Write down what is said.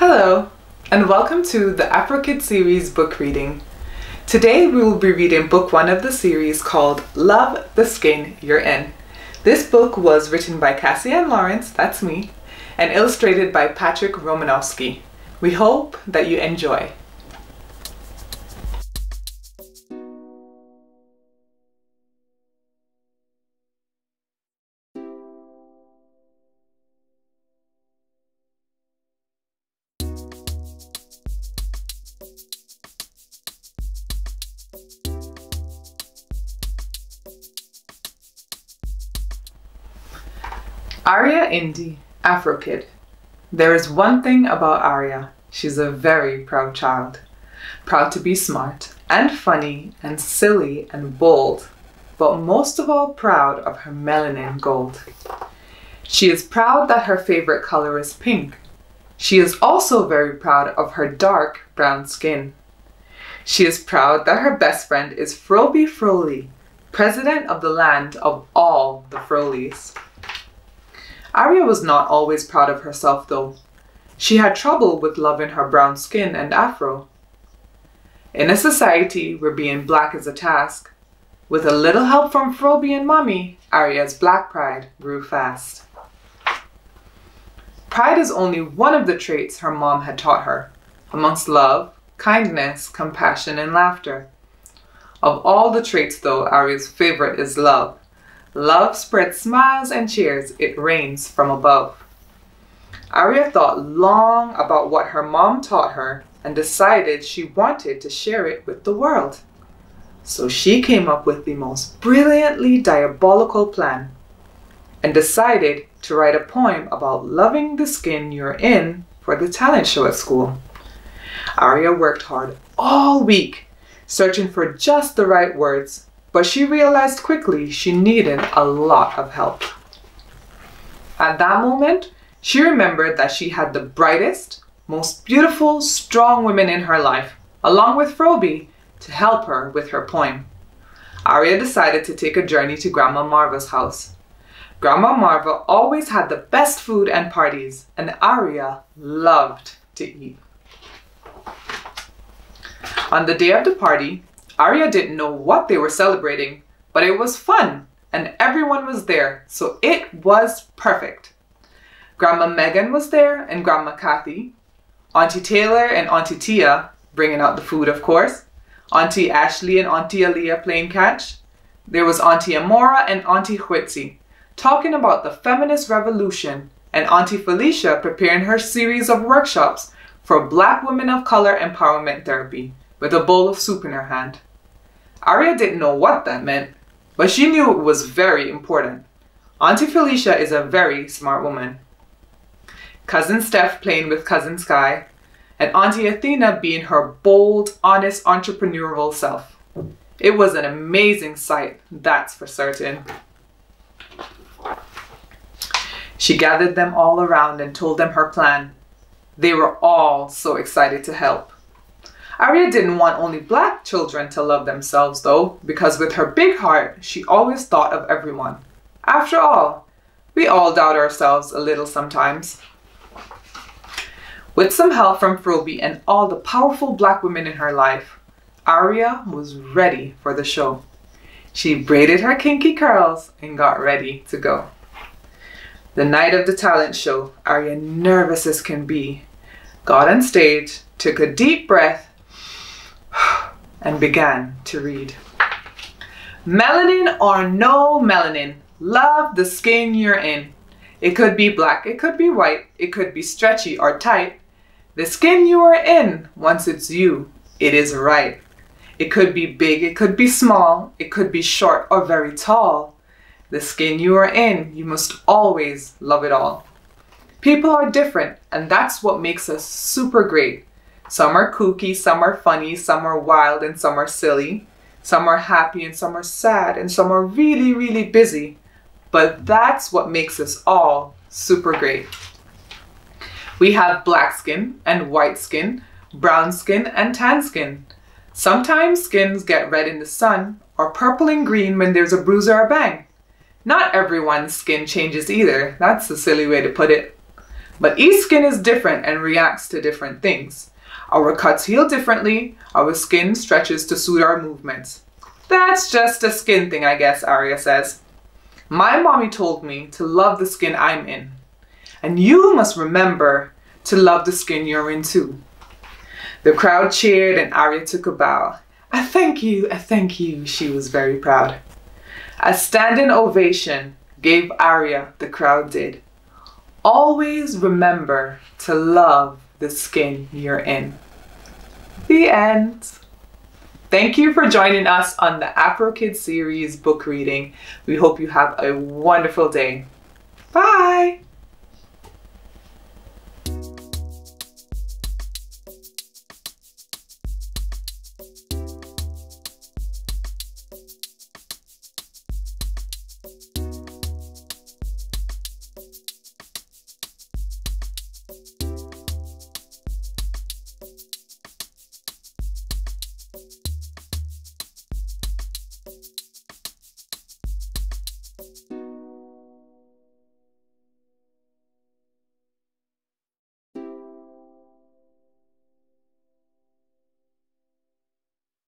Hello, and welcome to the AfroKid series book reading. Today we will be reading book one of the series called Love the Skin You're In. This book was written by Cassie Cassianne Lawrence, that's me, and illustrated by Patrick Romanowski. We hope that you enjoy. Aria Indy, Afro Kid. There is one thing about Aria. She's a very proud child. Proud to be smart and funny and silly and bold, but most of all proud of her melanin gold. She is proud that her favorite color is pink. She is also very proud of her dark brown skin. She is proud that her best friend is Froby Froly, president of the land of all the Frolies. Aria was not always proud of herself though. She had trouble with loving her brown skin and afro. In a society where being black is a task, with a little help from Froby and Mommy, Aria's black pride grew fast. Pride is only one of the traits her mom had taught her, amongst love, kindness, compassion, and laughter. Of all the traits, though, Aria's favorite is love. Love spreads smiles and cheers, it rains from above. Aria thought long about what her mom taught her and decided she wanted to share it with the world. So she came up with the most brilliantly diabolical plan and decided to write a poem about loving the skin you're in for the talent show at school. Aria worked hard all week, searching for just the right words but she realized quickly she needed a lot of help. At that moment, she remembered that she had the brightest, most beautiful, strong women in her life, along with Froby, to help her with her poem. Aria decided to take a journey to Grandma Marva's house. Grandma Marva always had the best food and parties, and Aria loved to eat. On the day of the party, Aria didn't know what they were celebrating, but it was fun and everyone was there, so it was perfect. Grandma Megan was there and Grandma Kathy, Auntie Taylor and Auntie Tia bringing out the food, of course, Auntie Ashley and Auntie Aaliyah playing catch. There was Auntie Amora and Auntie Whitzy talking about the feminist revolution and Auntie Felicia preparing her series of workshops for Black women of color empowerment therapy with a bowl of soup in her hand. Aria didn't know what that meant, but she knew it was very important. Auntie Felicia is a very smart woman. Cousin Steph playing with Cousin Sky, and Auntie Athena being her bold, honest, entrepreneurial self. It was an amazing sight, that's for certain. She gathered them all around and told them her plan. They were all so excited to help. Aria didn't want only black children to love themselves though, because with her big heart, she always thought of everyone. After all, we all doubt ourselves a little sometimes. With some help from Froby and all the powerful black women in her life, Aria was ready for the show. She braided her kinky curls and got ready to go. The night of the talent show, Aria, nervous as can be, got on stage, took a deep breath, and began to read. Melanin or no melanin, love the skin you're in. It could be black, it could be white, it could be stretchy or tight. The skin you are in, once it's you, it is right. It could be big, it could be small, it could be short or very tall. The skin you are in, you must always love it all. People are different, and that's what makes us super great. Some are kooky, some are funny, some are wild, and some are silly. Some are happy, and some are sad, and some are really, really busy. But that's what makes us all super great. We have black skin and white skin, brown skin and tan skin. Sometimes skins get red in the sun or purple and green when there's a bruise or a bang. Not everyone's skin changes either. That's a silly way to put it. But each skin is different and reacts to different things. Our cuts heal differently, our skin stretches to suit our movements. That's just a skin thing, I guess, Aria says. My mommy told me to love the skin I'm in. And you must remember to love the skin you're in too. The crowd cheered and Aria took a bow. I thank you, I thank you, she was very proud. A standing ovation gave Aria, the crowd did. Always remember to love the skin you're in. The end. Thank you for joining us on the Afro Kids series book reading. We hope you have a wonderful day. Bye.